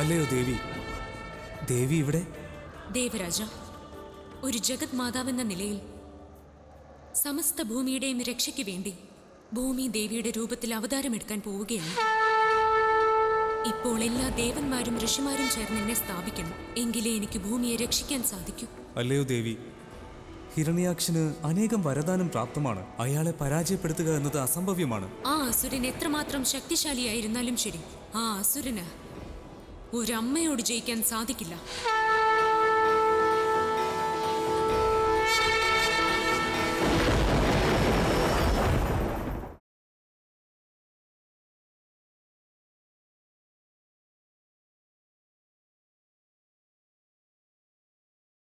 അല്ലയോ ദേവി? ദേവി ഇവിടെ? ദേവരാജ ഒരു ജഗത് മാതാവെന്ന നിലയിൽ സമസ്ത ഭൂമിയുടെയും രക്ഷയ്ക്ക് വേണ്ടി ഭൂമി ദേവിയുടെ രൂപത്തിൽ അവതാരമെടുക്കാൻ പോവുകയാണ്. ഇപ്പോൾ എല്ലാ ദേവന്മാരും ഋഷിമാരും ചേർന്ന് എന്നെ സ്ഥാപിക്കണം. എങ്കിലേ എനിക്ക് ഭൂമിയെ രക്ഷിക്കാൻ സാധിക്കൂ. അല്ലയോ ദേവി? ഹിരണ്യാക്ഷന് അനേകം വരദാനം പ്രാപ്തമാണ്. അയാളെ പരാജയപ്പെടുത്തുക എന്നത് അസംഭവ്യമാണ്. ആ അസുരൻ എത്രമാത്രം ശക്തിശാലിയായിരുന്നാലും ശരി. ആ അസുരന് ഒരമ്മയോട് ജയിക്കാൻ സാധിക്കില്ല.